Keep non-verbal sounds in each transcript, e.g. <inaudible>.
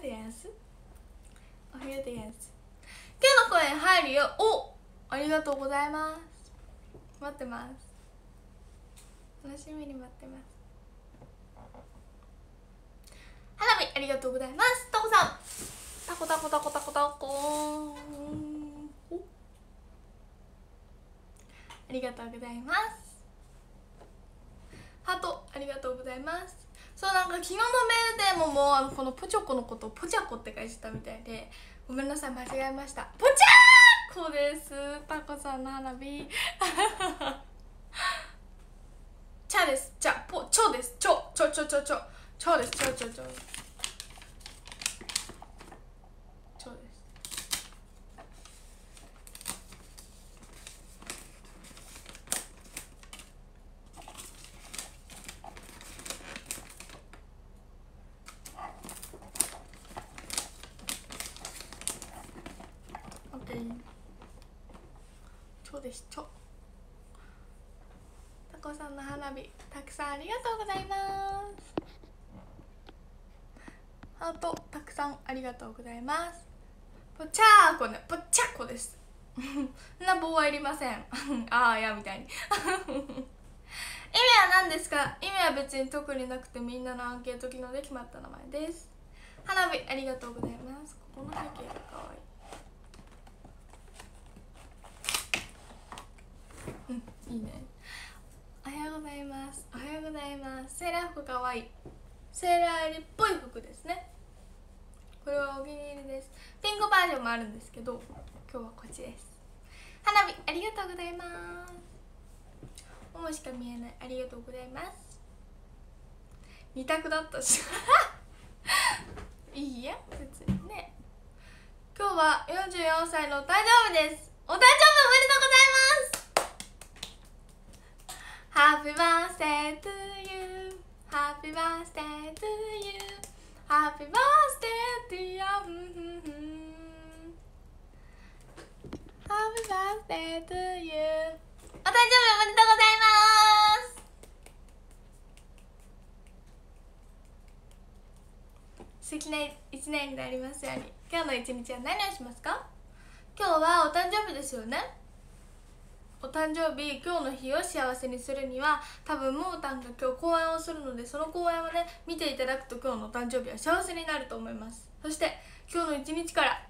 でやんす？おはようでやんす。今日の公演入るよ。おありがとうございます。待ってます。楽しみに待ってます。花火ありがとうございます。タコさん。タコタコタコタコタコありがとうございます。ハートありがとうございます。そうなんか昨日のメールでももうあのこのポチョコのことをポチャコって書いてたみたいでごめんなさい間違えました。ポチャーコです。タコさんの花火チャです。チャポチョです。チョ。チョチョチョチョ。チョです。チョチョチョチョですオッケーチョですチョタコさんの花火たくさんありがとうございますハートたくさんありがとうございます。ポチャーコね。ポチャコです。そんな棒はいりません。<laughs> ああやみたいに。<laughs> 意味は何ですか？意味は別に特になくてみんなのアンケート機能で決まった名前です。花火ありがとうございます。ここの背景がかわい。いうんいいね。おはようございます。おはようございます。セーラー服かわい。いセーラー入りっぽい服ですね。これはお気に入りです。ピンクバージョンもあるんですけど今日はこっちです。花火ありがとうございます。ももしか見えない。ありがとうございます。二択だったし。<laughs> いいや別にね。今日は44歳のお誕生日です。お誕生日おめでとうございます。Happy birthday to you. Happy birthday to you. Happy birthday to you Happy birthday to you. お誕生日おめでとうございます。素敵な一年になりますように。今日の一日は何をしますか？今日はお誕生日ですよね。お誕生日今日の日を幸せにするには多分ももたんが今日講演をするのでその講演をね見ていただくと今日のお誕生日は幸せになると思います。そして今日の一日から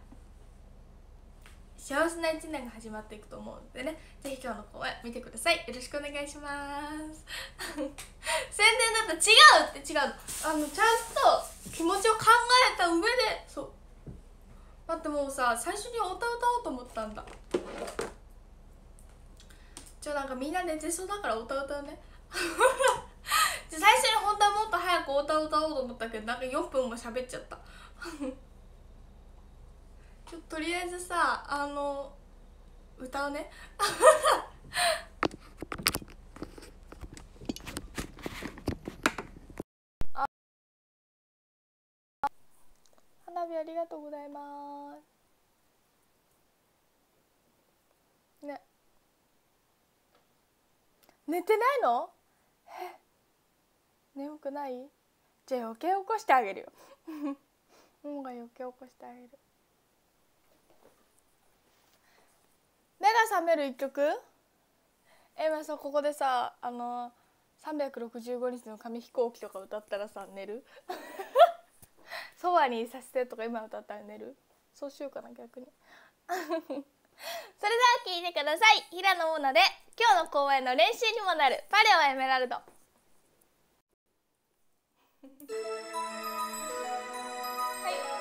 幸せな一年が始まっていくと思うのでねぜひ今日の講演見てください。よろしくお願いします。<laughs> 宣伝だったら違うって違うの。あのちゃんと気持ちを考えた上でそう。待ってもうさ最初にお歌歌おうと思ったんだ。ちょなんかみんな寝てそうだから歌歌うね。<laughs> 最初に本当はもっと早く歌歌おうと思ったけどなんか4分も喋っちゃった。<laughs> ちょとりあえずさあの歌うね。<laughs> 花火ありがとうございますね寝てないの？え？眠くない？じゃあ余計起こしてあげるよ。<laughs> もが余計起こしてあげる。目が覚める一曲？え今さここでさあの365日の紙飛行機とか歌ったらさ寝る？<laughs> そばにさせてとか今歌ったら寝る？そうしようかな逆に。<laughs> それでは聞いてください。平野モナで今日の公演の練習にもなる。パレオエメラルド。はい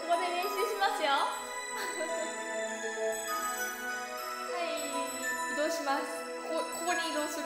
ここで練習しますよ。はい移動します？ここここに移動する。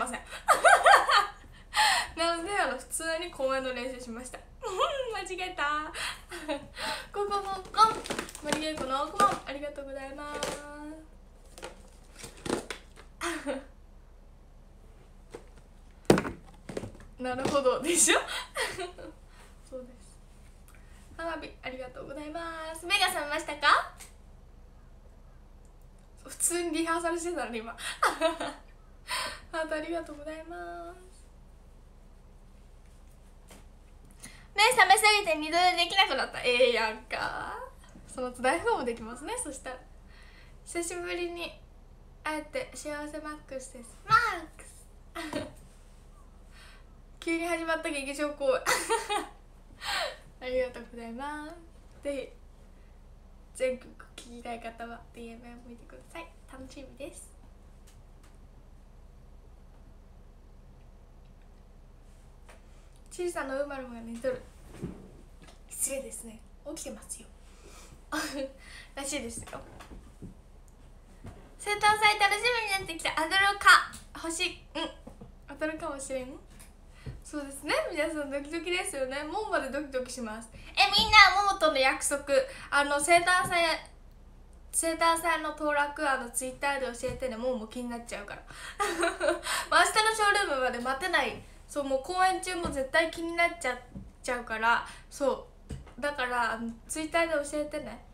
ません。なのであの普通に公演の練習しました。<laughs> 間違えた。コンコンコン。コンマリゲイコのコン。ありがとうございます。<laughs> なるほどでしょ？<laughs> そうです。花火ありがとうございます。目が覚めましたか？普通にリハーサルしてたのに今。ハートありがとうございます。目覚めすぎて二度寝できなくなった。ええやんか。その台本もできますねそしたら。久しぶりに会えて幸せマックスです。マックス。<laughs> 急に始まった劇場公演。<laughs> ありがとうございます。ぜひ全曲聴きたい方は DM を見てください。楽しみです小さな馬のが寝とる。失礼ですね。起きてますよ。<laughs> らしいですよ。生誕祭楽しみになってきた。アドロか星うん。当たるかもしれん？そうですね。皆さんドキドキですよね。もうまでドキドキします。えみんなももとの約束。あの生誕祭生誕祭の当落あのツイッターで教えてね。もうも気になっちゃうから。<laughs> 明日のショールームまで待てないそうもう公演中も絶対気になっちゃっちゃうからそう。だからツイッターで教えてね。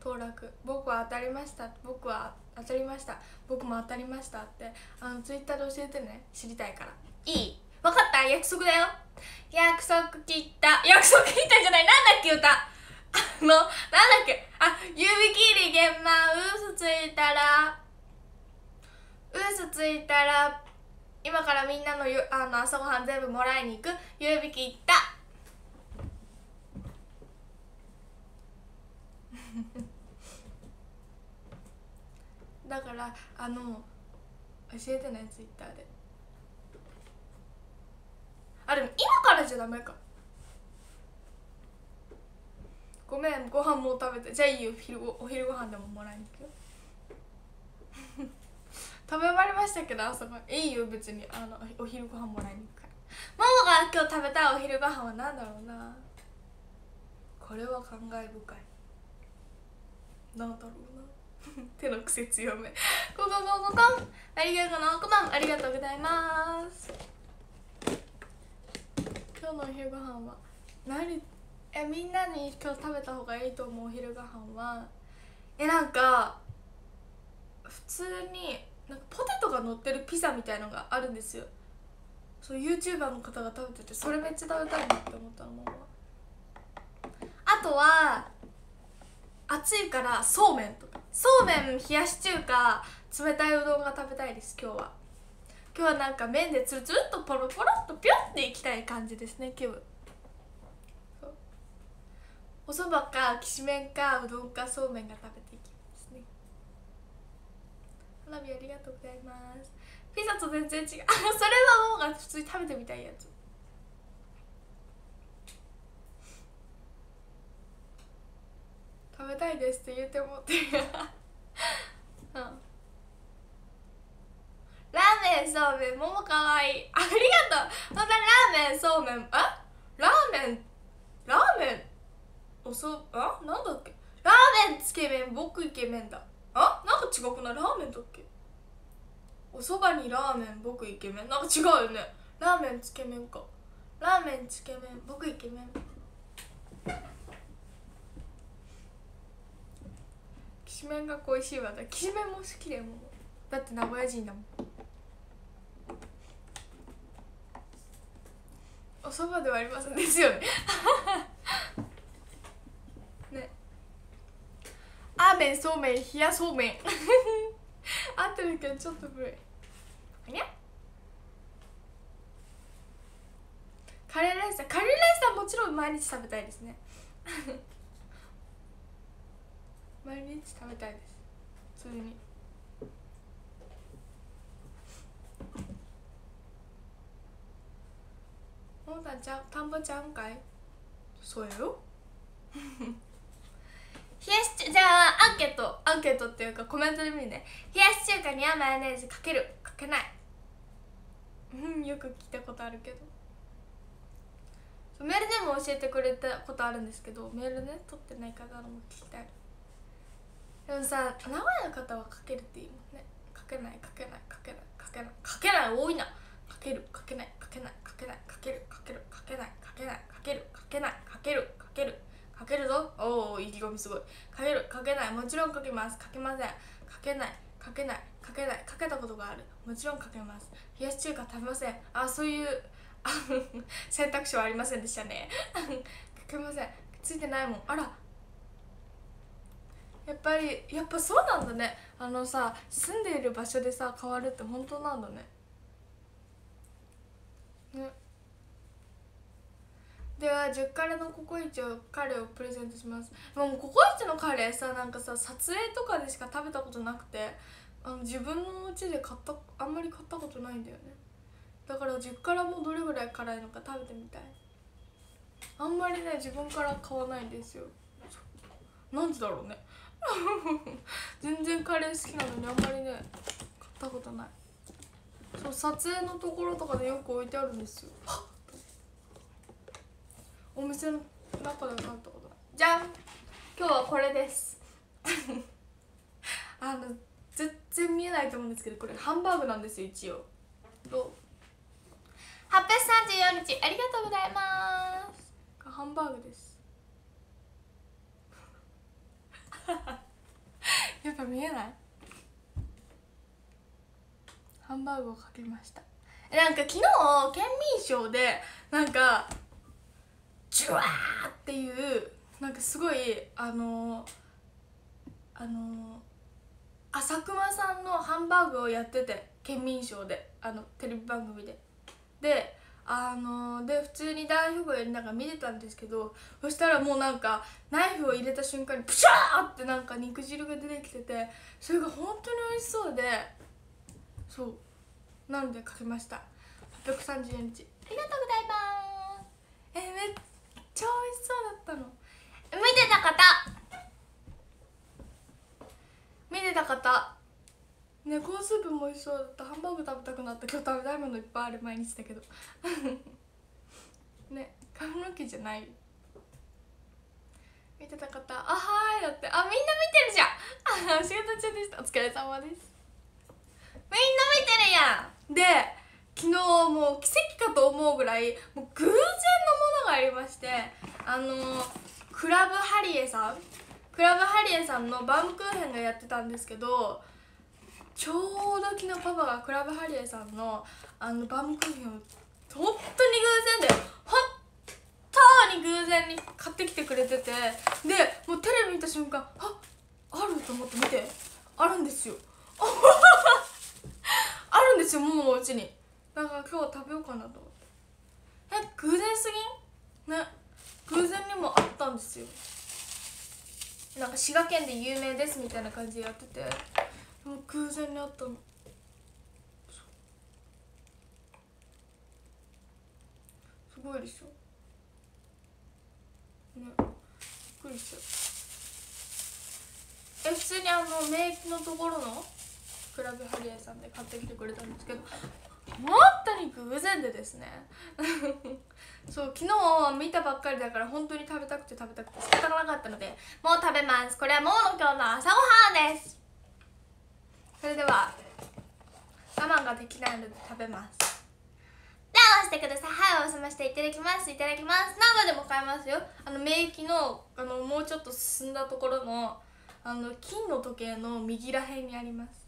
当落僕は当たりました。僕は当たりました。僕も当たりましたってあのツイッターで教えてね。知りたいから。いい。分かった。約束だよ。約束切った。約束切ったじゃない。なんだっけ歌。あのなんだっけ。あ指切り玄満嘘ついたら。嘘ついたら。今からみんなのゆあの朝ごはん全部もらいに行く。指切った。<laughs> だからあの教えてねツイッターであでも今からじゃダメか。ごめんご飯もう食べて。じゃあいいよお昼ご飯でももらいに行くよ。食べ終わりましたけど朝ごはんいいよ別にあのお昼ご飯もらいに行くから。ママが今日食べたいお昼ご飯は何だろうな。これは感慨深い。なんだろうな。<laughs> 手の癖強め。コココココンありがとうのこまんありがとうございます。今日のお昼ご飯は何？えみんなに今日食べた方がいいと思うお昼ご飯は？えなんか普通になんかポテトが乗ってるピザみたいのがあるんですよ。そう YouTuber の方が食べててそれめっちゃ食べたいなって思ったのママあとは暑いからそうめんとか。そうめん冷やし中華冷たいうどんが食べたいです今日は。今日はなんか麺でつるつるっとポロポロっとピョンっていきたい感じですね今日そう。おそばかきしめんかうどんかそうめんが食べて花火ありがとうございます。ピザと全然違う。あそれはもうが普通に食べてみたいやつ。食べたいですって言ってもって <laughs> うん。ラーメンそうめん。ももかわいい。ありがとう。またラーメンそうめん。あラーメン？ラーメン？おそあなんだっけ？ラーメンつけ麺僕イケメンだ。あ？なんか違くない？ラーメンだっけ？おそばにラーメン僕イケメン？なんか違うよね。ラーメンつけ麺か。ラーメンつけ麺僕イケメン。きしめんが恋しいわ。だきしめんも好きだよもだって名古屋人だもん。おそばではありませんですよね。ラーメンそうめん冷やそうめん合ってるけどちょっと古いにゃカレーライスカレーライスはもちろん毎日食べたいですね。<laughs> 毎日食べたいです。普通に。ももたんちゃん田んぼちゃんかい？そうやよ冷やしじゃあアンケートアンケートっていうかコメントで見るね。冷やし中華にはマヨネーズかけるかけない。うんよく聞いたことあるけど。メールでも教えてくれたことあるんですけどメールね取ってない方のも聞きたい。でもさ名古屋の方はかけるっていいもんね。かけないかけないかけないかけない。かけない多いな。かけるかけないかけないかけないかけるかけるかけないかけないかけるかけないかけるかけるかける。書けるぞ。おお意気込みすごい。かけるかけない。もちろんかけます。かけません。かけない。かけない。かけない。かけたことがある。もちろんかけます。冷やし中華食べません。あそういう <laughs> 選択肢はありませんでしたね。<laughs> かけません。ついてないもん。あら。やっぱりやっぱそうなんだね。あのさ住んでいる場所でさ変わるって本当なんだね。ね。では10カレのココイチをカレーをプレゼントします。もうココイチのカレーさなんかさ撮影とかでしか食べたことなくてあの自分のお家で買ったあんまり買ったことないんだよね。だから10辛もどれぐらい辛いのか食べてみたい。あんまりね自分から買わないんですよ。なんでだろうね。<laughs> 全然カレー好きなのにあんまりね買ったことない。そう撮影のところとかでよく置いてあるんですよ。お店の中で買ったことじゃん。今日はこれです。<laughs> あの全然見えないと思うんですけどこれハンバーグなんですよ一応。どう？834日ありがとうございます。ハンバーグです。<laughs> やっぱ見えない？ハンバーグをかけました。なんか昨日県民賞でなんかジュワーっていうなんかすごいあのあの朝熊さんのハンバーグをやってて県民賞であのテレビ番組で。であので普通に大富豪やりながら見てたんですけどそしたらもうなんかナイフを入れた瞬間にプシャーってなんか肉汁が出てきててそれが本当に美味しそうでそうなのでかけました。834日。ありがとうございます。えめっちゃ美味しそうだったの。見てた方。見てた方。ねコーンスープも美味しそうだった。ハンバーグ食べたくなった。今日食べたいものいっぱいある。毎日だけど。<laughs> ね髪の毛じゃない。見てた方。あはーいだって。あみんな見てるじゃん。あ仕事中でした。お疲れ様です。みんな見てるやん。で昨日もう奇跡かと思うぐらいもう偶然のものがありましてあのクラブハリエさん。クラブハリエさんのバームクーヘンがやってたんですけどちょうど昨日パパがクラブハリエさんのあのバームクーヘンを本当に偶然で本当に偶然に買ってきてくれててでもうテレビ見た瞬間ああると思って見てあるんですよ。あ <laughs> るんですよもものうちに。だから今日食べようかなと思って。え偶然すぎん？ね。偶然にもあったんですよ。なんか滋賀県で有名ですみたいな感じでやってて。もう偶然にあったの。すごいでしょね。びっくりしちゃうえ普通にあの免疫のところのクラブハリエさんで買ってきてくれたんですけど本当に偶然でですね。<laughs> そう昨日見たばっかりだから本当に食べたくて食べたくて仕方がなかったのでもう食べます。これはもうの今日の朝ごはんです。それでは我慢ができないので食べます。では押してください。はい押しましていただきます。いただきます。生でも買えますよ。あの免疫のあのもうちょっと進んだところのあの金の時計の右らへんにあります。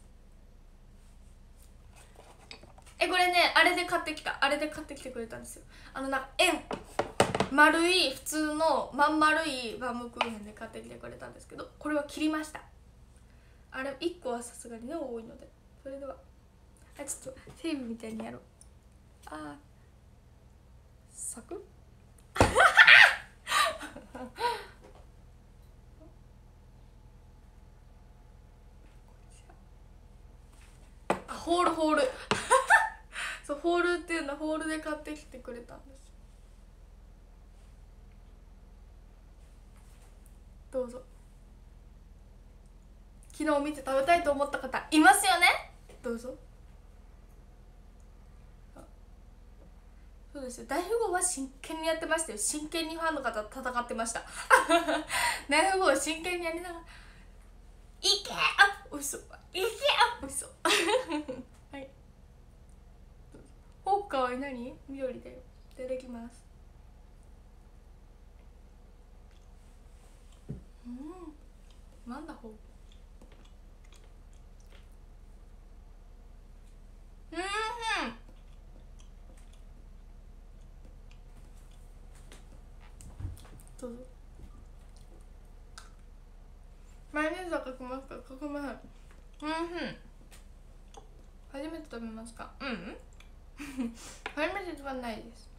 えこれねあれで買ってきた。あれで買ってきてくれたんですよ。あのなんか円丸い普通のまん丸いバームクーヘンで買ってきてくれたんですけどこれは切りました。あれ1個はさすがにね多いので。それではあちょっとテレビみたいにやろう。あ <laughs> あサクホールホール。そうホールっていうのはホールで買ってきてくれたんですどうぞ。昨日見て食べたいと思った方いますよね？どうぞ。そうですよ。大富豪は真剣にやってましたよ。真剣にファンの方と戦ってました。<laughs> 大富豪は真剣にやりながら「いけ！あおいしそう。いけ！あおいしそう。<laughs> はいホッカーは何？緑だよ。いただきます。うん。なんだホッうん。うんどうぞ。マヨネーズはかけますか？かけませんうん。うん。初めて食べますか？うん。<laughs> 初めて食べないです。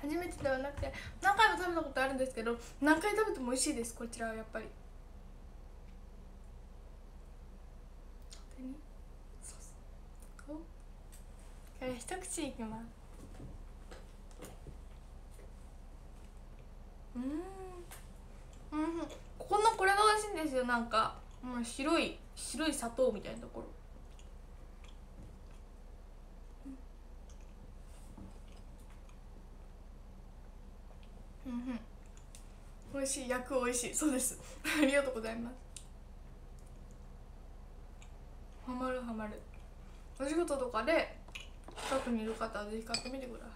初めて食べなくて何回も食べたことあるんですけど何回食べても美味しいです。こちらはやっぱり。これ一口いきます。うん。うん。ここのこれが美味しいんですよ。なんか、うん、白い白い砂糖みたいなところ。うんうん。美味しい。焼く美味しい。そうです。<laughs> ありがとうございます。ハマるハマる。お仕事とかで近くにいる方はぜひ買ってみてくだ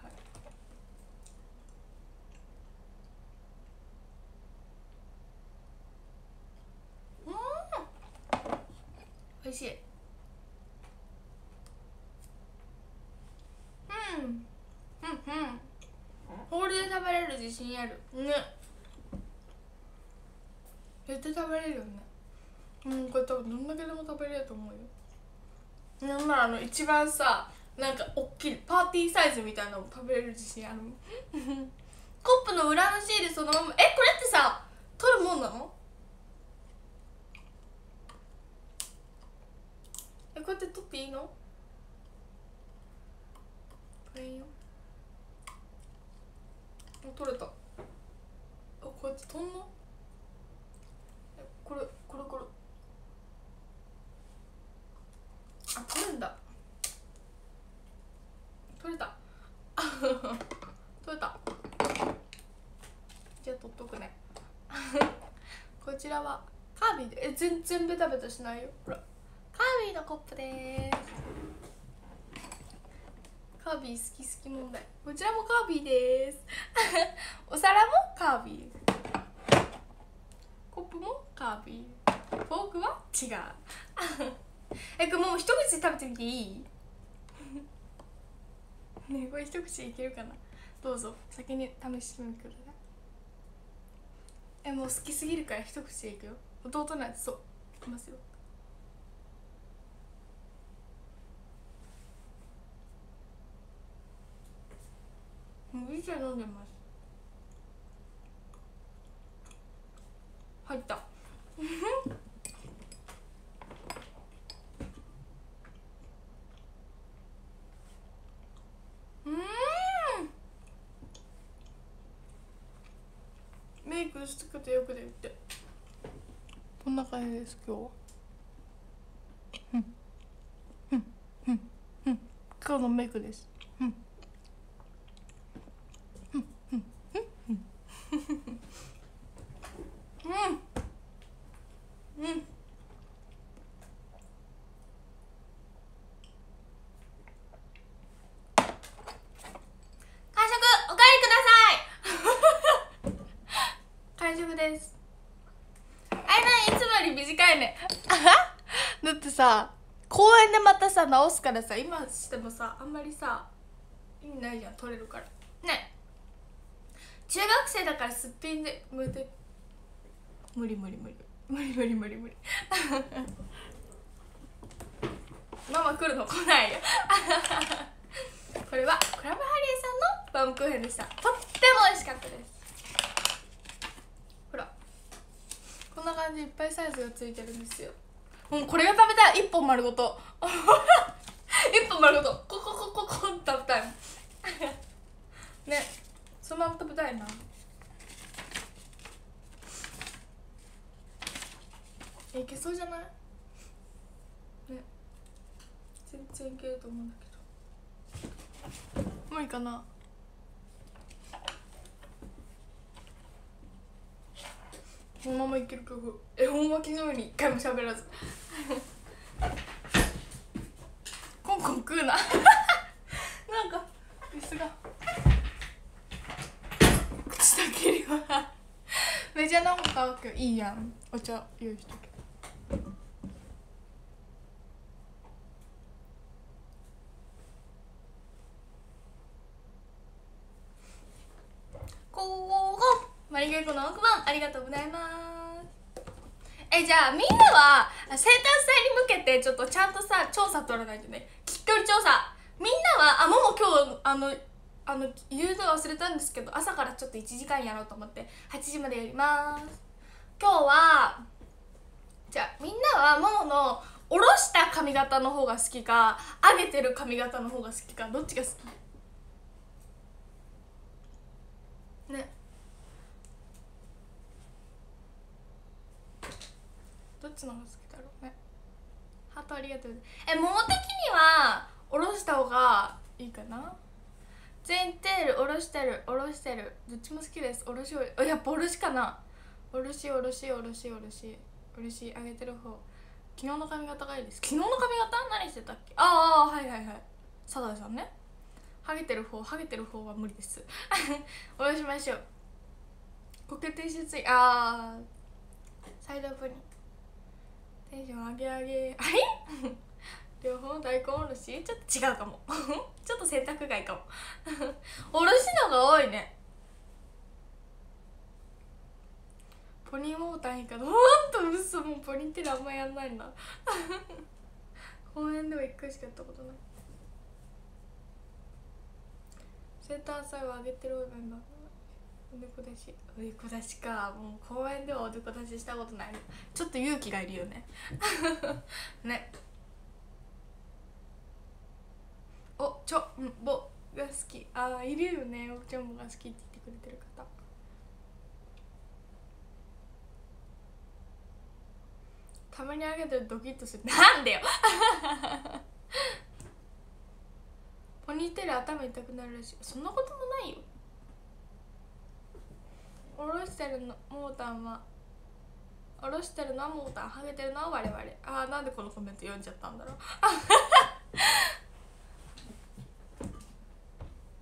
さい。美味しい。うん。うんうん。ホールで食べれる自信ある。ね。絶対食べれるよね。うんこれ多分どんだけでも食べれると思うよ。なんならあの一番さなんか大きいパーティーサイズみたいなのも食べれる自信ある <laughs> コップの裏のシールそのまま。えこれってさ取るもんなの？えこうやって取っていいの？これいいよ。あ取れた。あこうやって取んの？えこれこれこれ。あ取るんだ。取れた。<laughs> 取れた。じゃあ取っとくね。<laughs> こちらはカービィで。え全然ベタベタしないよ。ほら。ービィのコップです。カービィ好き好き問題。こちらもカービィです。<laughs> お皿もカービィコップもカービィフォークは違う。<laughs> えこれもう一口食べてみていい？<laughs> ねこれ一口いけるかな？どうぞ。先に試してみてください。えもう好きすぎるから一口でいくよ。弟のやつそう。いきますよ。麦茶飲んでます。入った。うん。メイクしつけてよくで言って。こんな感じです今日は。うん。うん。うん。うん。今日のメイクですうん。うん。完食。お帰りください。完食です。あれいつもより短いね。<laughs> だってさ公園でまたさ直すからさ今してもさあんまりさ意味ないじゃん。取れるから。中学生だからすっぴんで無敵。無理無理無理。無理無理無理無理。<laughs> ママ来るの来ないよ。<laughs> これはクラブハリーさんのバウムクーヘンでした。とっても美味しかったです。ほら。こんな感じいっぱいサイズがついてるんですよ。もうこれが食べたい。一本丸ごと。<laughs> 一本丸ごと。こここここ食べたいね。そのまま食べたいなえいけそうじゃないね全然いけると思うんだけど無理かなこのままいけるか絵本巻きのように一回も喋らずコンコン食うななんか椅子が口だけにはメジャーな方買うけいいやん。お茶用意しとけ。こうマリゲコの奥番ありがとうございますえじゃあみんなは生誕祭に向けてちょっとちゃんとさ調査取らないとね。聞き取り調査。みんなはあもも今日あのあの言うの忘れたんですけど朝からちょっと1時間やろうと思って8時までやります。今日はじゃあみんなはももの下ろした髪型の方が好きか上げてる髪型の方が好きかどっちが好き？ね。どっちの方が好きだろう？ね。ハートありがとうえ桃的には下ろした方がいいかな？全テール下ろしてる下ろしてる。どっちも好きです。下ろしおやっぱ下ろしかな。下ろし下ろし下ろし下ろし。下ろし上げてる方。昨日の髪型がいいです。昨日の髪型何してたっけ？ああはいはいはい。サザエさんね。ハゲてる方ハゲてる方は無理です。<laughs> 下ろしましょう。コケ提出いああサイドプリンテンション上げ上げ。あれ？両方大根おろしちょっと違うかも。<laughs> ちょっと選択外かも。<laughs> おろしのが多いね。ポニーモーターいいかなほんと嘘もうポニーテールあんまやんないな。<laughs> 公園では1回しかやったことない。センター祭は上げてるメンバーおでこ出し。おでこ出しか。もう公園ではおでこ出ししたことない。ちょっと勇気がいるよね。ね。おちょんぼが好き。ああいるよね。おちょんぼが好きって言ってくれてる方。たまにあげてるドキッとする。<laughs> なんでよ。<laughs> ポニーテール頭痛くなるらしい。そんなこともないよ。下ろしてるのモーターは。下ろしてるのはモーター。ハゲてるのは我々。ああなんでこのコメント読んじゃったんだろう <laughs>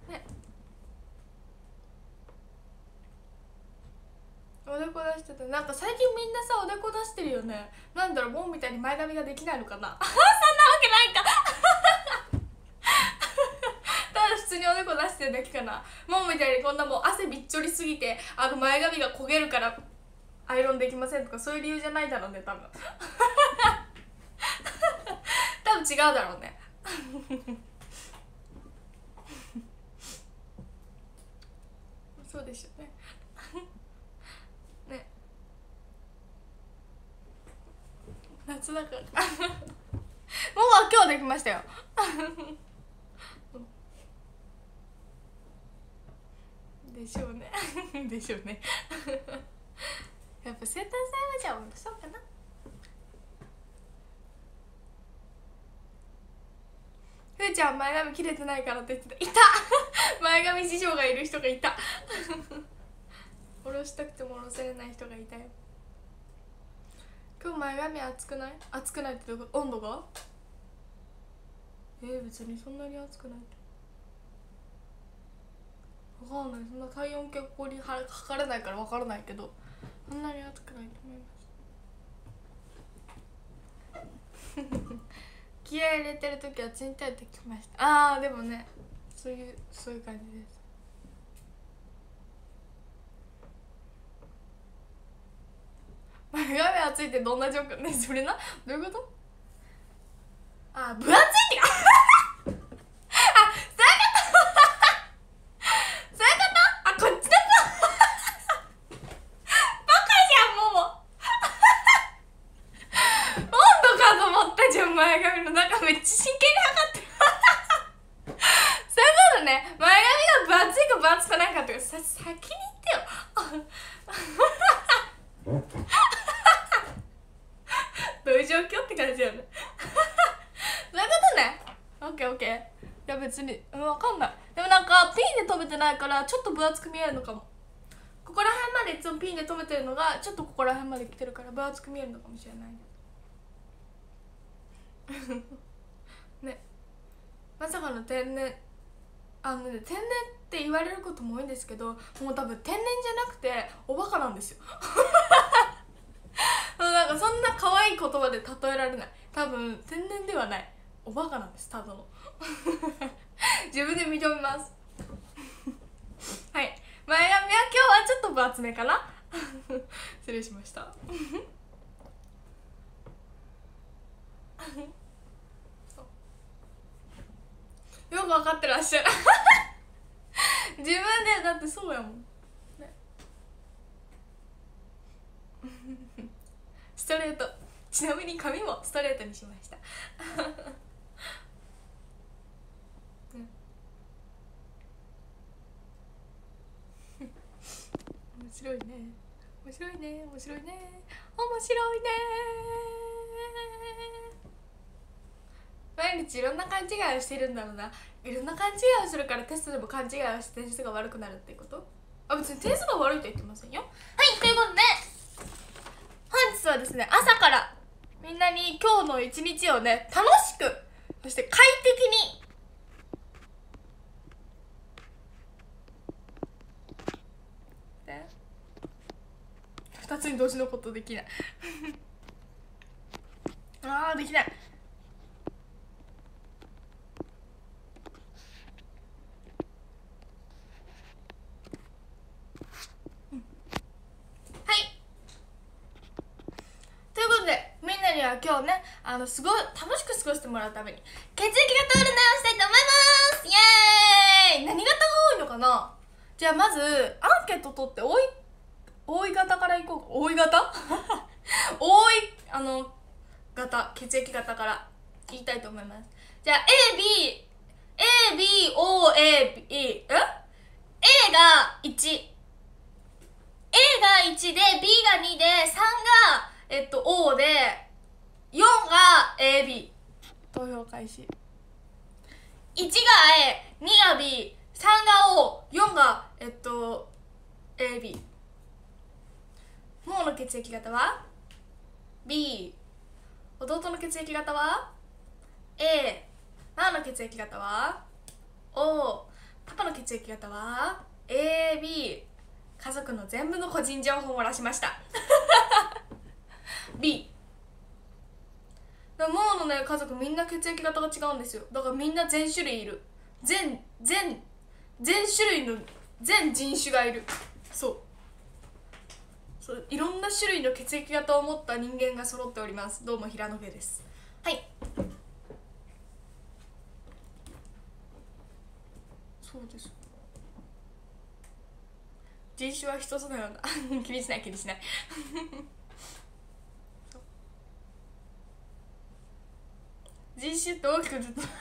ねおなんか最近みんなさおでこ出してるよね。なんだろうもんみたいに前髪ができないのかな。<laughs> そんなわけないか。<laughs> ただ普通におでこ出してるだけかな。もんみたいにこんなもう汗びっちょりすぎてあの前髪が焦げるからアイロンできませんとかそういう理由じゃないだろうね多分。<laughs> 多分違うだろうね。そうでしょうね。夏だから。もうは今日できましたよ。でしょうね。<laughs> でしょうね。やっぱ生誕祭はじゃあ戻そうかな。ふーちゃん前髪切れてないからって言ってた。いた。<laughs> 前髪師匠がいる人がいた。<laughs> 下ろしたくても下ろせれない人がいたよ今日前髪熱くない？熱くないってどこ？温度が？えー、別にそんなに熱くない。わかんない。そんな体温計ここに測れないからわからないけどそんなに熱くないと思います。<laughs> 気合入れてる時は賃貸できました。ああでもねそういうそういう感じです。前髪はついてどんなジョークねそれな？どういうこと？あ分厚いってか。あそういうことそういうことあこっちだっバカじゃんもう。<laughs> 温度かと思ったじゃん前髪の中めっちゃ真剣に測ってるそういうことね。前髪が分厚いか分厚くないかって。さ先に言ってよ。<laughs> 状況って感じよね。<laughs> そういうことね？オッケーオッケー。いや別にうん分かんない。でもなんかピンで止めてないからちょっと分厚く見えるのかも。ここら辺までいつもピンで止めてるのがちょっとここら辺まで来てるから分厚く見えるのかもしれないね。<laughs> まさかの天然あのね天然って言われることも多いんですけどもう多分天然じゃなくておバカなんですよ。<laughs> かそんな可愛い言葉で例えられない。多分天然ではない。おバカなんです。ただの自分で認めます。はい。前髪は今日はちょっと分厚めかな。<laughs> 失礼しました。よく分かってらっしゃる。<laughs> 自分でだってそうやもん、ね、ストレート。ちなみに髪もストレートにしました。面白いね。面白いね。面白いね。面白いね。毎日いろんな勘違いをしてるんだろうな。いろんな勘違いをするからテストでも勘違いをして点数が悪くなるってこと？あ別に点数が悪いと言ってませんよ。はいということで日はですね。朝からみんなに今日の一日をね楽しくそして快適に2つに同時のことできない。<laughs> ああできないということでみんなには今日ねあのすごい楽しく過ごしてもらうために血液型占いをしたいと思います！イエーイ！何型が多いのかな？じゃあまずアンケート取って多い多い型からいこうか。<laughs> 多い型？多いあの型血液型から言いたいと思います。じゃあ ABABOAB え？A が 1A が1で B が2で3がえっと O で4が AB 投票開始。1が A2 が B3 が O4 がえっと AB モーの血液型は？B 弟の血液型は？A マーの血液型は？O パパの血液型は？AB 家族の全部の個人情報を漏らしました。<laughs> B モーのね家族みんな血液型が違うんですよ。だからみんな全種類いる。全全全種類の全人種がいる。そう。そういろんな種類の血液型を持った人間が揃っております。どうも平野家です。はい。そうです。人種は一つのような。<laughs> 気にしない気にしない人種って大きくずっと <laughs>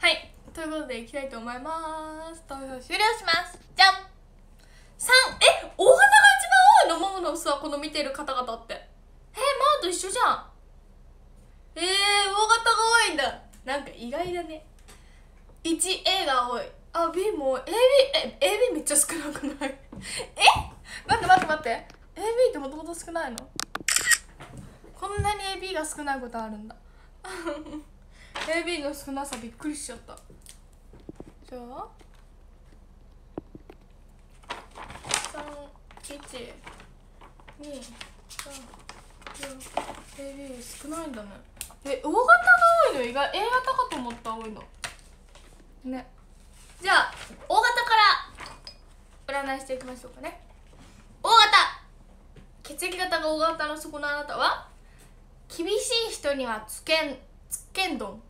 はい。ということでいきたいと思います。投票終了します。じゃん。3え大型が一番多いのママのさこの見てる方々って。え、ママと一緒じゃん。えー、大型が多いんだ。なんか意外だね。1A が多い。あ B も AB え AB めっちゃ少なくない？<laughs> え？待って待って待って。AB ってもともと少ないの？こんなに AB が少ないことあるんだ。<laughs> AB の少なさびっくりしちゃった。じゃあ31 2 3 4 AB 少ないんだね。え O 型が多いの？意外。A 型かと思った多いの。ね。じゃあ O 型から占いしていきましょうかね。O 型。血液型が O 型のそこのあなたは？厳しい人にはつけんつけんどん。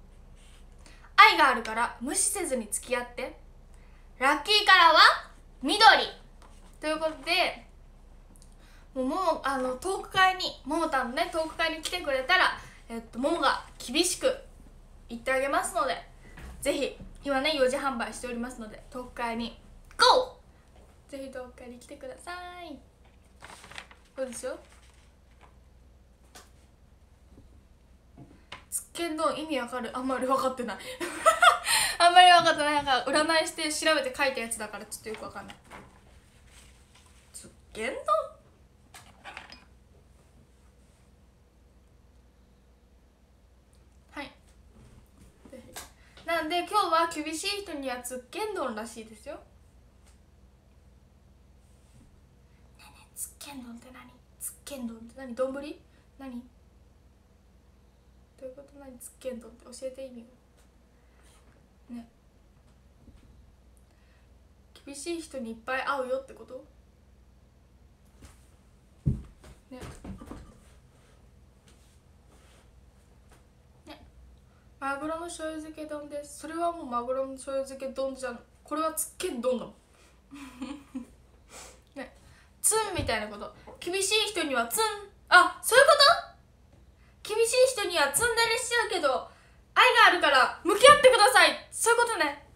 愛があるから無視せずに付き合って。ラッキーカラーは緑。ということでもうあのトーク会にももたんのねトーク会に来てくれたら、えっと、ももが厳しく行ってあげますのでぜひ今ね4時販売しておりますので東海に GO! ぜひ東海に来てください。そうですよつっけん丼意味わかる？あんまり分かってない。<laughs> あんまり分かってない。なんか占いして調べて書いたやつだからちょっとよくわかんない。つっけん丼はい。なんで今日は厳しい人にはつっけん丼らしいですよ。ねえねえつっけん丼って何？つっけん丼って何？丼？何？どういうこと何つっけん丼って教えて意味を。ね。厳しい人にいっぱい会うよってこと？ね。ね。マグロの醤油漬け丼です。それはもうマグロの醤油漬け丼じゃん。これはつっけん丼だもん。<laughs> ね。ツンみたいなこと。厳しい人にはツン。あそういうこと？厳しい人にはツンデレしちゃうけど愛があるから向き合ってください。そういうことね。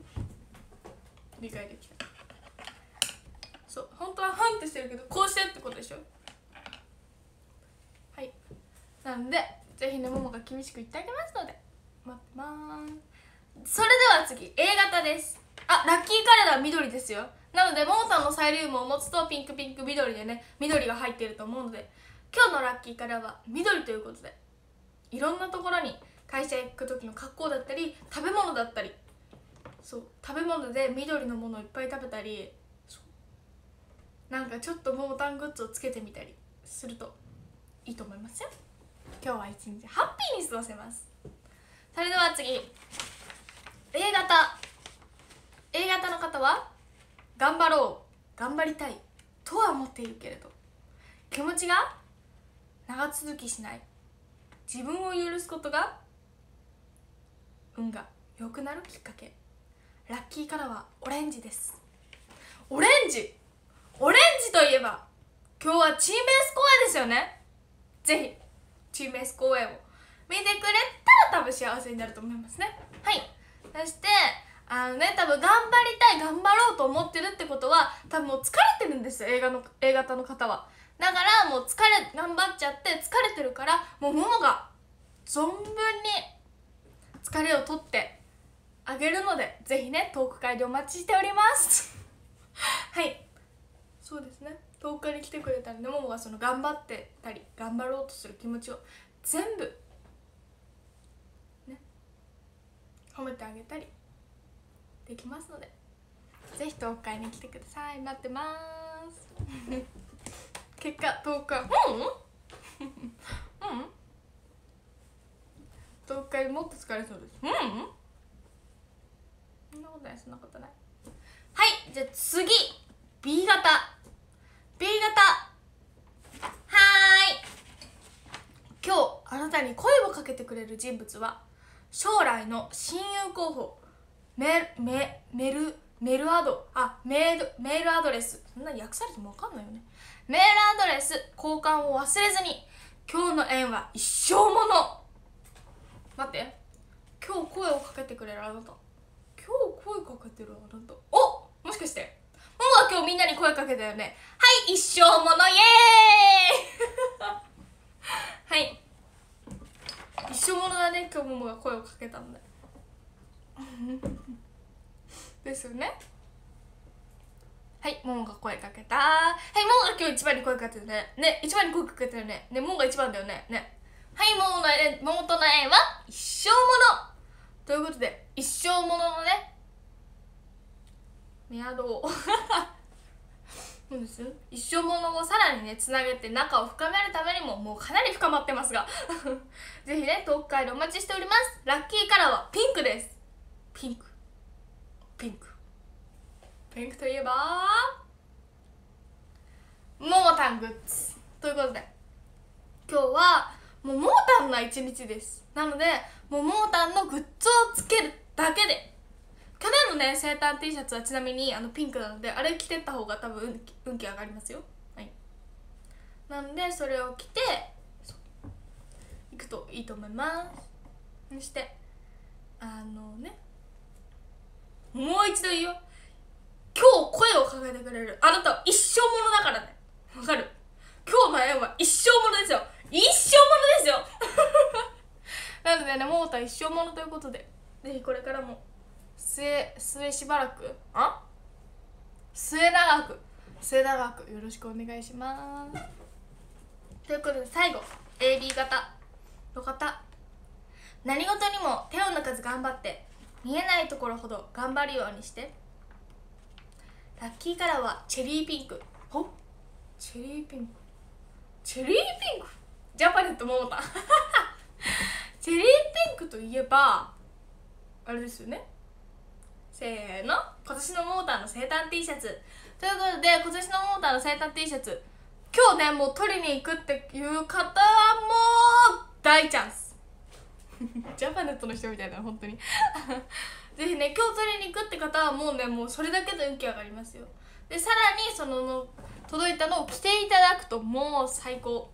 理解できたそう本当はフンってしてるけどこうしてってことでしょ。はい。なんでぜひねももが厳しく言ってあげますので待ってますそれでは次 A 型です。あラッキーカラーは緑ですよ。なのでももさんのサイリウムを持つとピンクピンク緑でね緑が入っていると思うので今日のラッキーカラーは緑ということで。いろんなところに会社行く時の格好だったり食べ物だったり。そう食べ物で緑のものをいっぱい食べたりなんかちょっとモータングッズをつけてみたりするといいと思いますよ。今日は一日ハッピーに過ごせます。それでは次。A 型。A 型の方は頑張ろう。頑張りたい。とは思っているけれど。気持ちが長続きしない。自分を許すことが運が良くなるきっかけ。ラッキーカラーはオレンジです。オレンジ！オレンジといえば今日はチームエース公演ですよね。ぜひチームエース公演を見てくれたら多分幸せになると思いますね。はい。そしてあのね多分頑張りたい頑張ろうと思ってるってことは多分もう疲れてるんですよ映画の A 型の方は。だからもう疲れ頑張っちゃって疲れてるからもうももが存分に疲れを取ってあげるのでぜひねトーク会でお待ちしております。<laughs> はい。そうですね。トーク会に来てくれたらねももがその頑張ってたり頑張ろうとする気持ちを全部ね褒めてあげたりできますのでぜひトーク会に来てください。待ってます。<laughs> 結果トーク会うん。うん。トーク会もっと疲れそうです。うん。そんなことないそんなことない。はいじゃあ次。B 型。B 型。はーい。今日あなたに声をかけてくれる人物は将来の親友候補。メメメルメルアド。あメールメールアドレス。そんなに訳されても分かんないよねメールアドレス交換を忘れずに今日の縁は一生もの。待って。今日声をかけてくれるあなた。今日声かけてるあなた。おもしかして。ももは今日みんなに声かけたよね。はい一生ものイエーイ。<laughs> はい。一生ものだね。今日ももが声をかけたんで <laughs> ですよね。はい、ももが声かけた。はい、ももが今日一番に声かけてるね。ね、一番に声かけてるね。ね、ももが一番だよね。ね。はい、ももの絵、ももとの絵は一生もの。ということで、一生もののねメアドを。<laughs> そうです？よ一生ものをさらにねつなげて仲を深めるためにももうかなり深まってますが。<laughs> ぜひねトーク会でお待ちしております。ラッキーカラーはピンクです。ピンク。ピンク。ピンクといえばももたんグッズ。ということで今日はもうももたんな一日です。なのでもうももたんのグッズをつけるだけで。去年のね生誕 T シャツはちなみにあのピンクなのであれ着てった方が多分運気上がりますよ。はい。なんでそれを着てそう行くといいと思います。そしてあのねもう一度言うよ。今日声をかけてくれる。あなたは一生ものだからね。わかる？今日の縁は一生ものですよ。一生ものですよ。<laughs> なのでね桃田一生ものということでぜひこれからも末末しばらくあ？末長く末長くよろしくお願いします。ということで最後 AB 型の方。何事にも手を抜かず頑張って見えないところほど頑張るようにしてラッキーカラーはチェリーピンク。ほ？チェリーピンク？チェリーピンク？ジャパネット桃田。<laughs> チェリーピンクといえばあれですよね。せーの。今年のモーターの生誕 T シャツ。ということで今年のモーターの生誕 T シャツ。今日ねもう取りに行くっていう方はもう大チャンス。<laughs> ジャパネットの人みたいな本当にぜひね今日取りに行くって方はもうねもうそれだけで運気上がりますよ。でさらにその届いたのを着ていただくともう最高。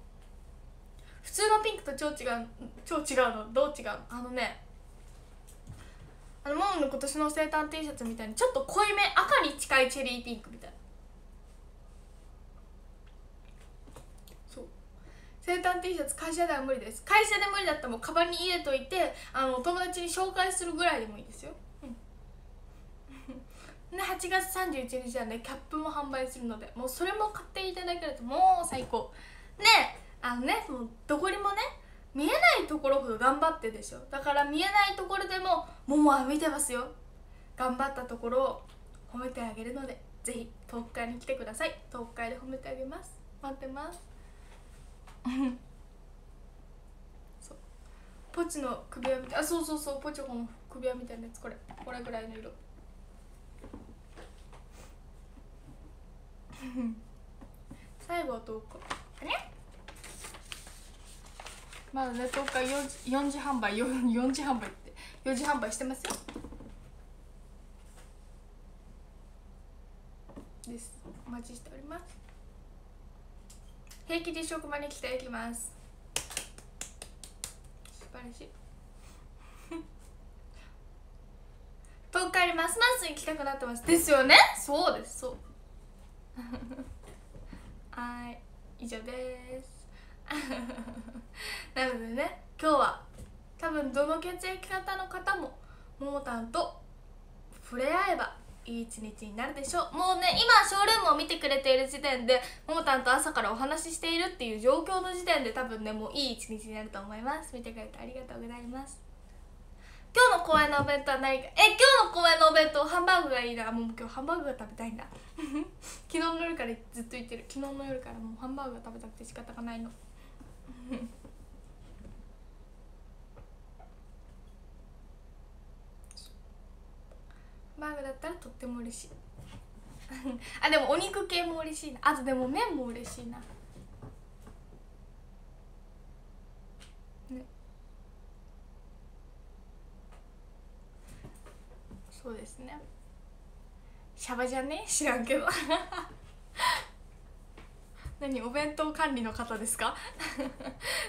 普通のピンクと超違う超違うの？どう違うあのねあのモモの今年の生誕 T シャツみたいにちょっと濃いめ赤に近いチェリーピンクみたいな。そう。生誕 T シャツ会社では無理です。会社で無理だったらもうカバンに入れといてあのお友達に紹介するぐらいでもいいですよ、で8月31日はねキャップも販売するのでもうそれも買っていただけるともう最高。ねあのねもうどこにもね見えないところほど頑張ってでしょ。だから見えないところでもももは見てますよ。頑張ったところを褒めてあげるのでぜひ東海に来てください。東海で褒めてあげます。待ってます。<laughs> そう。ポチの首輪みたいあそうそうそうポチョの首輪みたいなやつこれ。これぐらいの色。<laughs> 最後はどうか。ねまだね東海 4, 4時販売 4, 4時販売 <laughs> って4時販売してますよ。です。お待ちしております。平気で職場に来ていきます。素晴らしい。<laughs> 東海にますます行きたくなってます。ですよね？そうですそう。<laughs> はい以上です。<laughs> なのでね今日は多分どの血液型の方もももたんと触れ合えばいい一日になるでしょう。もうね今ショールームを見てくれている時点でももたんと朝からお話ししているっていう状況の時点で多分ねもういい一日になると思います。見てくれてありがとうございます。今日の公演のお弁当は何か？え今日の公演のお弁当ハンバーグがいいな。もう今日ハンバーグが食べたいんだ。<laughs> 昨日の夜からずっと言ってる。昨日の夜からもうハンバーグが食べたくて仕方がないの。<laughs> バーグだったらとっても嬉しい。<laughs> あでもお肉系も嬉しいな。あとでも麺も嬉しいな。そうですね。シャバじゃね？知らんけど。<laughs> 何？お弁当管理の方ですか？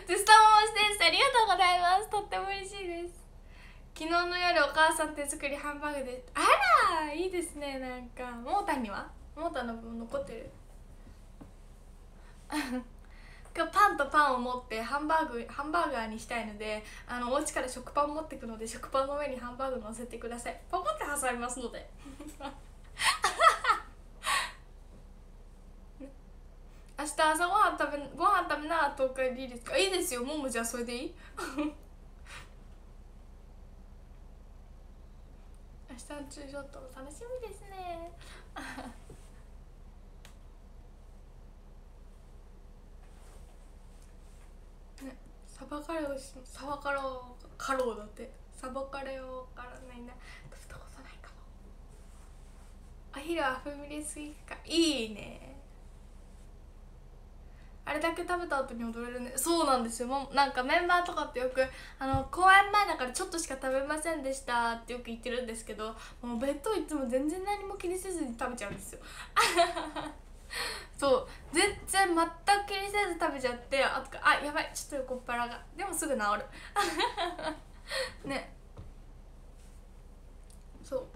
でスタモンステーありがとうございます。とっても嬉しいです。昨日の夜お母さん手作りハンバーグであらいいですね。なんかモータには？モータの分残ってる。<laughs> 今日パンとパンを持ってハンバーグハンバーガーにしたいのであのお家から食パン持ってくので食パンの上にハンバーグ乗せてください。ポコって挟みますので。<laughs> 明日朝ごはん食べご飯食べな東海でいいですか。いいですよ。ももじゃあそれでいい？<laughs> 明日のツーショット楽しみですね。<laughs> ねサバカレをしサバカローカローだって。サバカレーをからないな。食ったことないかも。お昼はファミレス行くか。いいね。あれだけ食べた後に踊れるね。そうなんですよ。もうなんかメンバーとかってよくあの公演前だからちょっとしか食べませんでしたってよく言ってるんですけどもうベッドいつも全然何も気にせずに食べちゃうんですよ。<laughs> そう全然全く気にせず食べちゃってあとかあやばいちょっと横っ腹がでもすぐ治る。<laughs> ね。そう。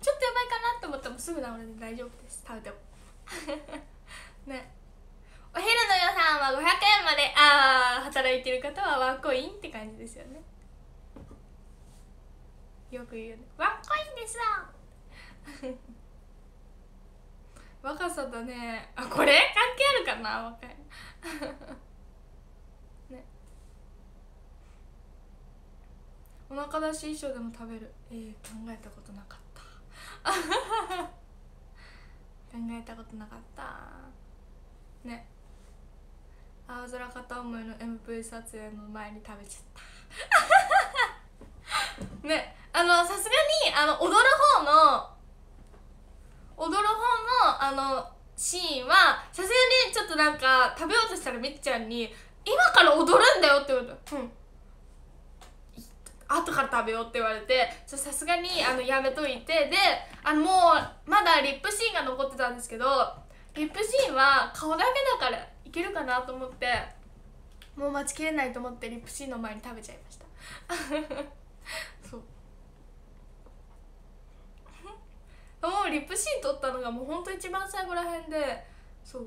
ちょっとやばいかなって思ってもすぐ治るんで大丈夫です。食べても。<laughs> ね。お昼の予算は500円まで。ああ働いてる方はワンコインって感じですよね。よく言うね。ワンコインですわ若さだねあこれ関係あるかな若い。<laughs> ね。お腹出し衣装でも食べる。えー、考えたことなかった。<laughs> 考えたことなかった。ね。青空片思いの MV 撮影の前に食べちゃった。<laughs> ね。あのさすがにあの踊る方の踊る方のあのシーンはさすがにちょっとなんか食べようとしたらみっちゃんに「今から踊るんだよ」って言われた。うん。後から食べようって言われてさすがにあのやめといてであのもうまだリップシーンが残ってたんですけどリップシーンは顔だけだからいけるかなと思ってもう待ちきれないと思ってリップシーンの前に食べちゃいましたそうもうリップシーン撮ったのがもうほんと一番最後らへんで。そう。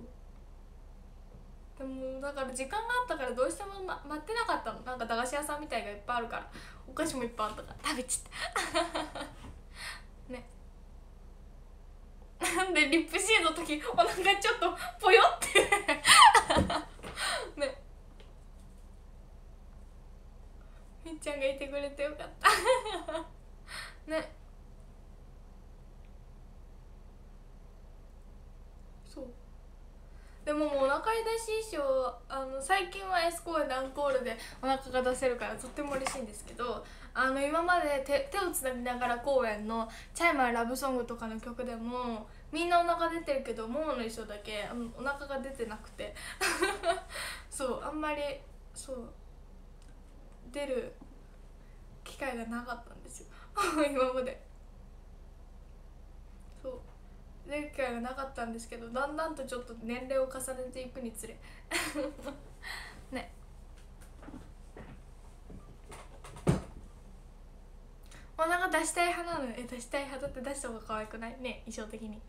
でもだから時間があったからどうしても、ま、待ってなかったの。なんか駄菓子屋さんみたいがいっぱいあるから。お菓子もいっぱいあったから。食べちゃった。<laughs> ね。なんでリップシーンの時お腹ちょっとぽよって。<laughs> ね。みっちゃんがいてくれてよかった。<laughs> ねそうでももうお腹出し衣装あの最近は S 公演でアンコールでお腹が出せるからとっても嬉しいんですけどあの今まで手手をつなぎながら公演の「チャイマーラブソング」とかの曲でもみんなお腹出てるけどももの衣装だけあのお腹が出てなくて。<laughs> そうあんまりそう出る機会がなかったんですよ。<laughs> 今までそう前回はなかったんですけどだんだんとちょっと年齢を重ねていくにつれ。<laughs> ね。お腹出したい派なの？え出したい派だって出した方が可愛くない？ね衣装的に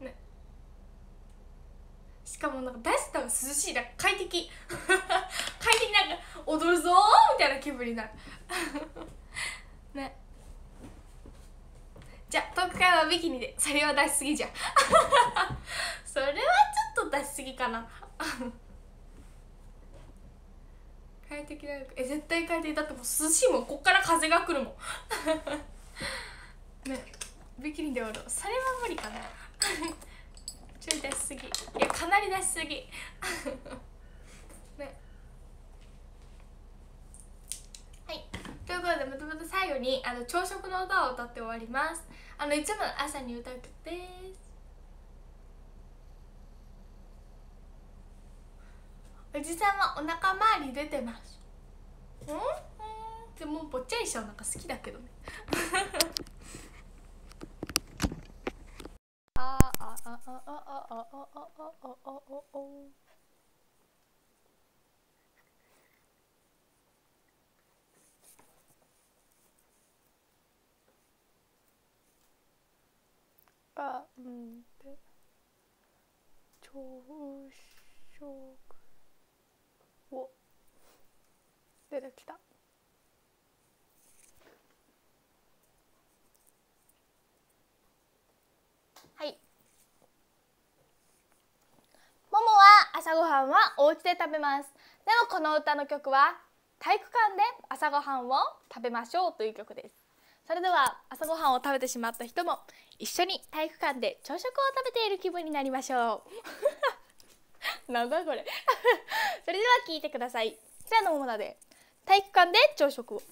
ねしかもなんか出したら涼しいな快適。<laughs> 快適なんか踊るぞみたいな気分になる。<laughs> ね。じゃあ遠くからはビキニで。それは出しすぎじゃ。ん <laughs> それはちょっと出しすぎかな。快適だよえ絶対快適。だってもう涼しいもん。こっから風が来るもん。ね。ビキニで踊る。それは無理かな。ちょい出しすぎ。いやかなり出しすぎ。<laughs> ね。はい。ということでまとめて最後にあの朝食の歌を歌って終わります。あのいつも朝に歌う曲です。おじさんはお腹周り出てます。うん？でもぽっちゃりしたお腹好きだけどね。<laughs> 아, 음, 네. 조쇼. 오. 내립시다. はい。ももは朝ごはんはお家で食べます。でもこの歌の曲は体育館で朝ごはんを食べましょうという曲です。それでは朝ごはんを食べてしまった人も一緒に体育館で朝食を食べている気分になりましょう。<laughs> なんだこれ。<laughs> それでは聞いてください。平野桃奈で体育館で朝食を。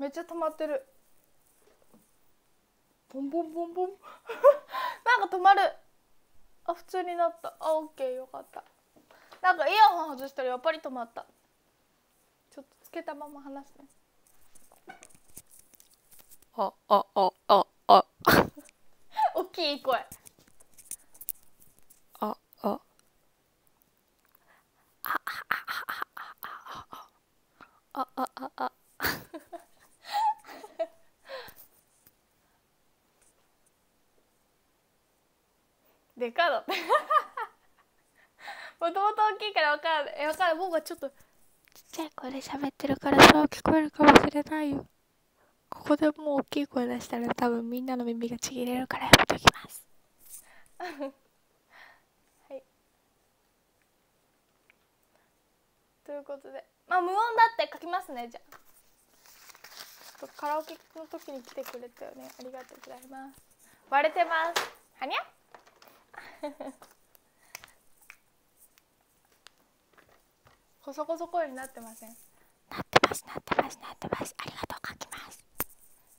めっちゃ止まってる。ボンボンボンボン。<laughs> なんか止まる。あ普通になった。あオッケー。よかった。なんかイヤホン外したらやっぱり止まった。ちょっとつけたまま話すね。あああああ。大きい声。ああ。ああああ <laughs> でかだってもともと大きいから分かんないえ分かんない僕はちょっとちっちゃい声で喋ってるからそう聞こえるかもしれないよ。ここでもう大きい声出したら多分みんなの耳がちぎれるからやめときます。<laughs> はい。ということで。まあ無音だって書きますねじゃあ。ちょっとカラオケの時に来てくれたよね。ありがとうございます。割れてます。はにゃこそこそ声になってません？なってますなってますなってます。ありがとう書きます。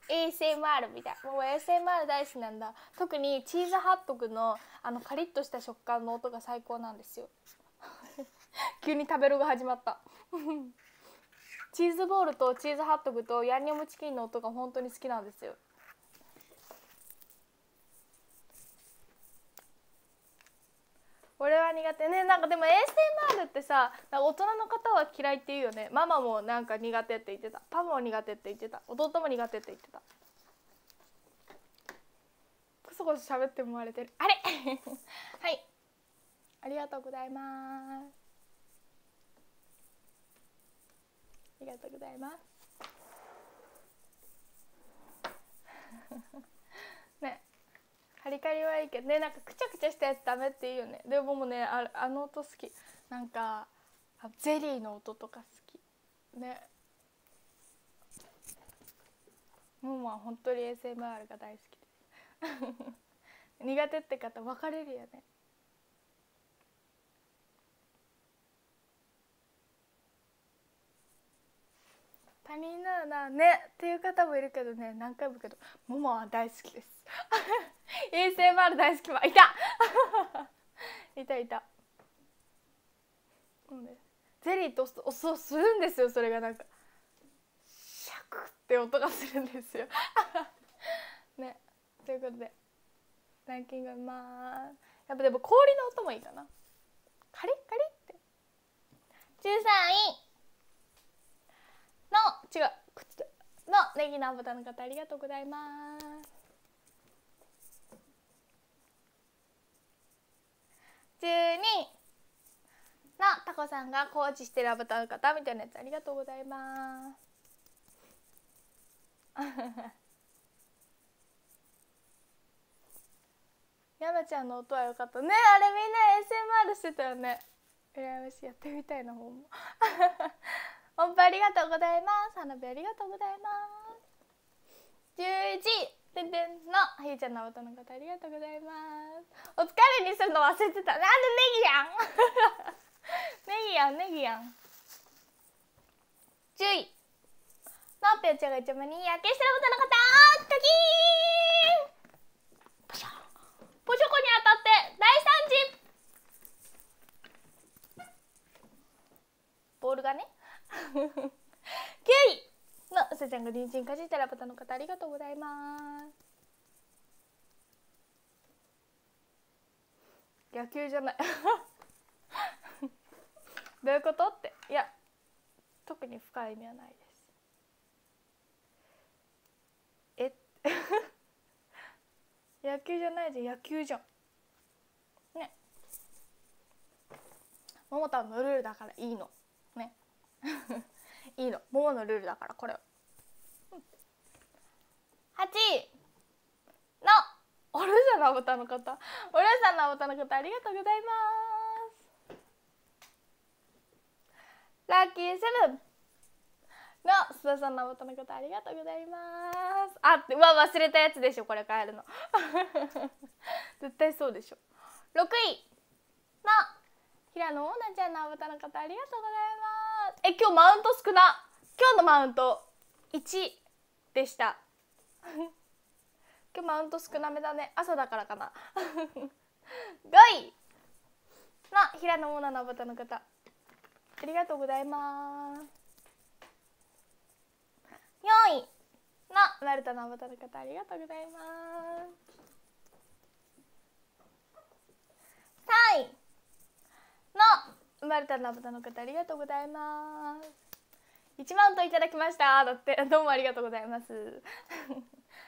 ASMR みたい。もう ASMR 大好きなんだ。特にチーズハットグのあのカリッとした食感の音が最高なんですよ。<laughs> 急に食べるが始まった。<laughs> チーズボールとチーズハットグとヤンニョムチキンの音が本当に好きなんですよ俺は苦手ね。なんかでも ASMR ってさ大人の方は嫌いって言うよね。ママもなんか苦手って言ってた。パパも苦手って言ってた。弟も苦手って言ってた。こそこそ喋って思われてる。あれ！<laughs> はい。ありがとうございます。ありがとうございます。<laughs> ね。カリカリはいいけどねなんかくちゃくちゃしたやつダメって言うよね。でももうねああの音好き。なんかゼリーの音とか好き。ね。ももは本当に ASMR が大好きです。苦手って方分かれるよね。他人ならなねっていう方もいるけどね何回も言うけどももは大好きです。<laughs> ASMR 大好き。は <laughs> いた。いたいた。ゼリーと押す押すするんですよそれがなんか。シャクって音がするんですよ。<laughs> ね。ということでランキングまあやっぱでも氷の音もいいかな。カリッカリって。13位の違う。こっちだのネギのボタンの方ありがとうございます12のタコさんがコーチしてるアバターの方みたいなやつありがとうございます。<laughs> 山ちゃんの音は良かった。ねあれみんな ASMR してたよね。羨ましい。やってみたいなほんま。<laughs> 音符ありがとうございます。花火ありがとうございます。11てんてんのひーちゃんの音の方ありがとうございます。お疲れにするの忘れてた。なんでネギやん。ネギやんネギやん。10位のぴょちゃんが一番に焼けしてるボタンの方カキーンポショポショコに当たって大惨事ボールがね。<laughs> 9位のうさちゃんが隣人かじったらボタンの方ありがとうございます。野球じゃない。<laughs> どういうこと？っていや特に深い意味はないです。え <laughs> 野球じゃないじゃん野球じゃん。ね。桃太郎のルールだからいいの。ね。いいの。桃のルールだからこれ8位の。オルザのアボタンの方。オルザのアボタンの方ありがとうございます。ラッキーセブン。の。須田さんのアボタンの方ありがとうございます。あってうわ忘れたやつでしょこれ変えるの。<laughs> 絶対そうでしょ。6位。の。平野オーナちゃんのアボタンの方ありがとうございます。え今日マウント少な。今日のマウント1でした。<laughs> 今日マウント少なめだね。朝だからかな。5位の平野モナの豚の方。ありがとうございます。4位のマルタの豚の方。ありがとうございます。3位のマルタの豚の方ありがとうございます。1万といただきました。だって。<laughs> どうもありがとうございます。<laughs>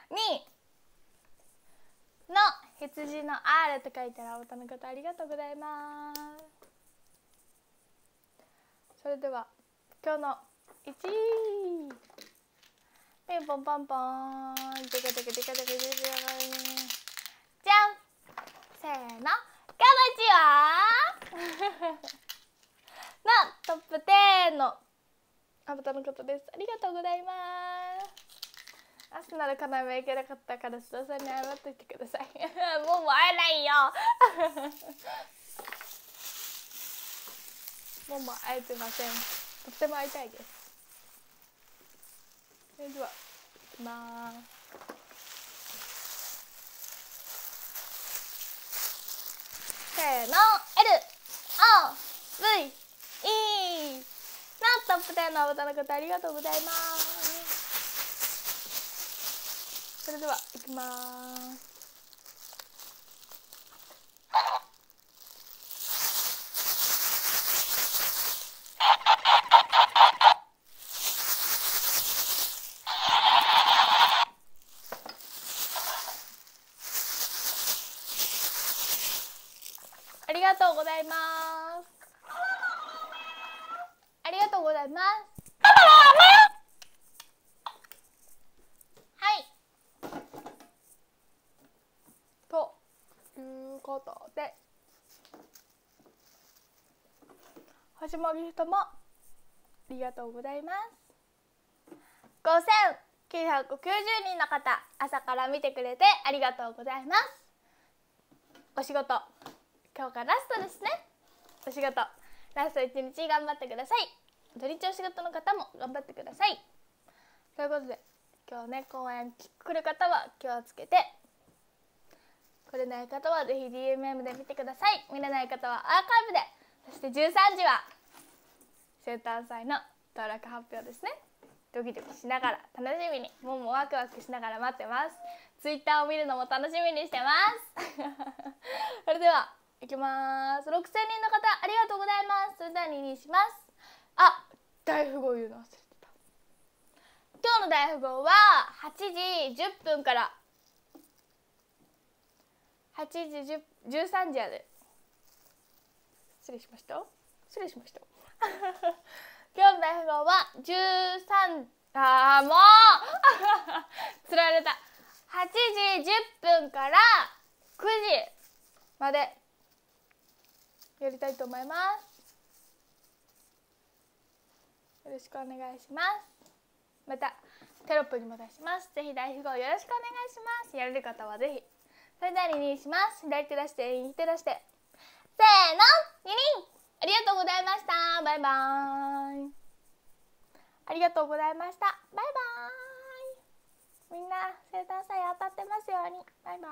2の羊の R と書いてあるおたの方ありがとうございます。それでは今日の1位。ピンポンパンポン。テカテカテカテカテカテカじゃんせーのカバチはトップ10のアバターの方です。ありがとうございます。アスナルかなめいけなかったから須田さんに謝っといてください。<laughs> もう会えないよ。<laughs> もうも会えてません。とっても会いたいです。それでは行きます。せーの。L O V E のトップ10の歌の方ありがとうございますそれでは行きますありがとうございます。りがとうございます。はい。ということで。始まり人もありがとうございます。5990人の方朝から見てくれてありがとうございます。お仕事今日からラストですね。お仕事ラスト一日頑張ってください土日お仕事の方も頑張ってください。ということで今日ね公演来る方は気をつけて来れない方はぜひ DMM で見てください。見れない方はアーカイブでそして13時は生誕祭の登録発表ですね。ドキドキしながら楽しみにもうもワクワクしながら待ってます。ツイッターを見るのも楽しみにしてます。<laughs> それではいきます。6000人の方ありがとうございます。それでは2にします。あ大富豪言うの忘れてた。今日の大富豪は8時10分から。8時13時やで。失礼しました。失礼しました。<laughs> 今日の大富豪は13あーもう。<laughs> つられた。8時10分から9時まで。やりたいと思います。よろしくお願いします。またテロップにも出します。ぜひ大富豪よろしくお願いします。やれる方はぜひそれでは2にします。左手出して右手出して。せーの2人。ありがとうございました。バイバーイ。ありがとうございました。バイバーイ。みんな生誕祭当たってますように。バイバイ。